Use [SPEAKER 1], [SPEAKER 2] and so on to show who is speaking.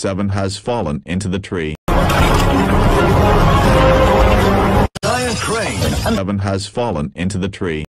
[SPEAKER 1] Seven has fallen into the tree.
[SPEAKER 2] Giant crane.
[SPEAKER 1] Seven has fallen into the tree.